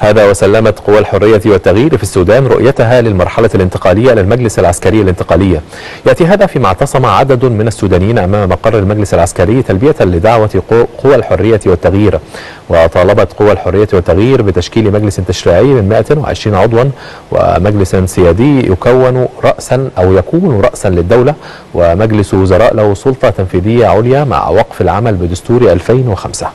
هذا وسلمت قوى الحرية والتغيير في السودان رؤيتها للمرحلة الانتقالية للمجلس العسكري الانتقالية. يأتي هذا فيما اعتصم عدد من السودانيين أمام مقر المجلس العسكري تلبية لدعوة قوى الحرية والتغيير. وطالبت قوى الحرية والتغيير بتشكيل مجلس تشريعي من 120 عضوا ومجلس سيادي يكون رأسا أو يكون رأسا للدولة ومجلس وزراء له سلطة تنفيذية عليا مع وقف العمل بدستور 2005